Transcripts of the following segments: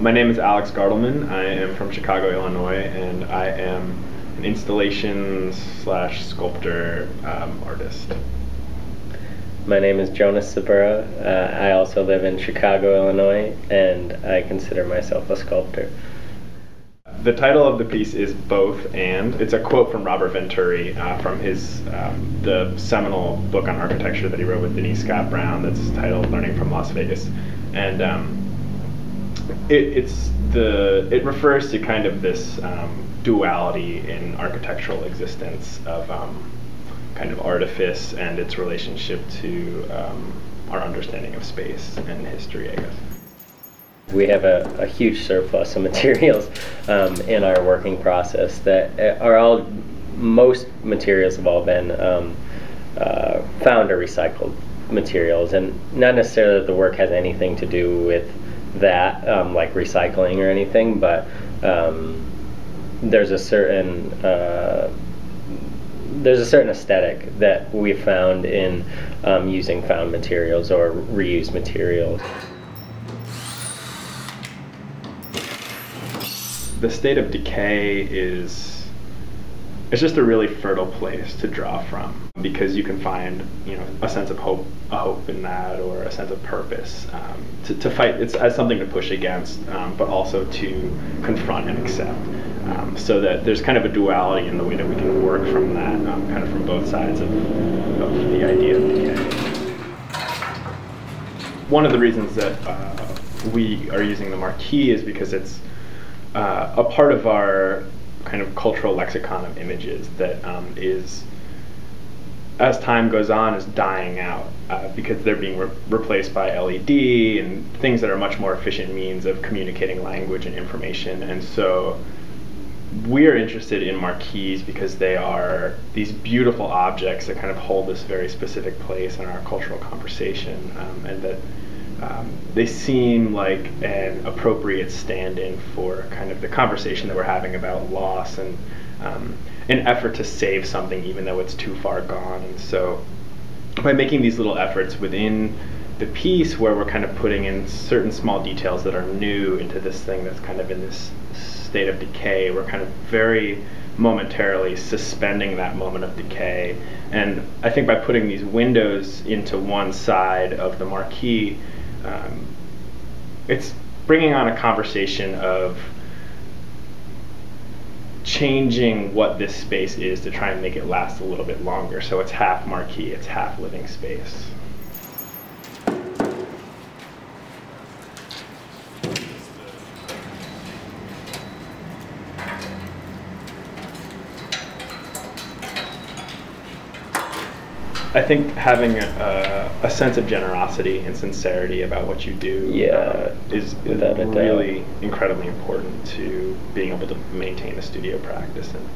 Um, my name is Alex Gartelmann. I am from Chicago, Illinois, and I am an installation slash sculptor um, artist. My name is Jonas Sebura. Uh, I also live in Chicago, Illinois, and I consider myself a sculptor. The title of the piece is both and. It's a quote from Robert Venturi uh, from his um, the seminal book on architecture that he wrote with Denise Scott Brown. That's titled "Learning from Las Vegas," and um, it, it's the it refers to kind of this um, duality in architectural existence of um, kind of artifice and its relationship to um, our understanding of space and history, I guess. We have a, a huge surplus of materials um, in our working process that uh, are all, most materials have all been um, uh, found or recycled materials, and not necessarily that the work has anything to do with that, um, like recycling or anything, but um, there's a certain uh, there's a certain aesthetic that we found in um, using found materials or reused materials. the state of decay is it's just a really fertile place to draw from because you can find you know a sense of hope a hope in that or a sense of purpose um, to, to fight. It's as something to push against um, but also to confront and accept um, so that there's kind of a duality in the way that we can work from that um, kind of from both sides of, of the idea of decay one of the reasons that uh, we are using the marquee is because it's uh, a part of our kind of cultural lexicon of images that um, is, as time goes on, is dying out uh, because they're being re- replaced by LED and things that are much more efficient means of communicating language and information. And so we're interested in marquees because they are these beautiful objects that kind of hold this very specific place in our cultural conversation um, and that um, they seem like an appropriate stand-in for kind of the conversation that we're having about loss and um, an effort to save something even though it's too far gone. And so by making these little efforts within the piece where we're kind of putting in certain small details that are new into this thing that's kind of in this state of decay, we're kind of very momentarily suspending that moment of decay. And I think by putting these windows into one side of the marquee, um, it's bringing on a conversation of changing what this space is to try and make it last a little bit longer. So it's half marquee, it's half living space. I think having a, a, sense of generosity and sincerity about what you do yeah, uh, is, is really incredibly important to being able to maintain a studio practice and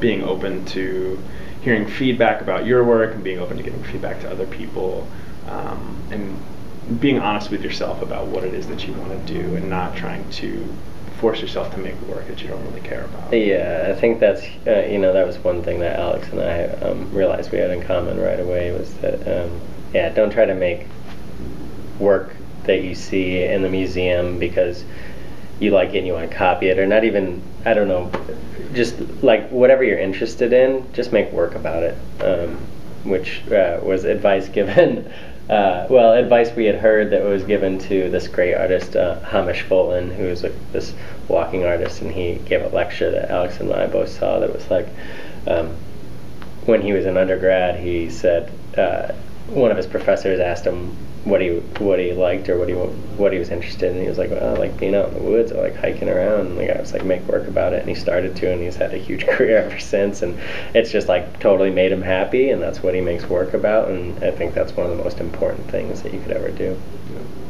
being open to hearing feedback about your work and being open to giving feedback to other people um, and being honest with yourself about what it is that you want to do and not trying to force yourself to make work that you don't really care about. Yeah, I think that's uh, you know that was one thing that Alex and I um, realized we had in common right away was that um, yeah, don't try to make work that you see in the museum because you like it and you want to copy it or not even I don't know just like whatever you're interested in just make work about it um, which uh, was advice given uh, well, advice we had heard that was given to this great artist, uh, Hamish Fulton, who was this walking artist, and he gave a lecture that Alex and I both saw that was like, um, when he was an undergrad, he said, uh, one of his professors asked him what he what he liked or what he what he was interested in. He was like, well, I like being out in the woods. I like hiking around. And the guy was like, make work about it. And he started to, and he's had a huge career ever since. And it's just like totally made him happy, and that's what he makes work about. And I think that's one of the most important things that you could ever do. Yeah.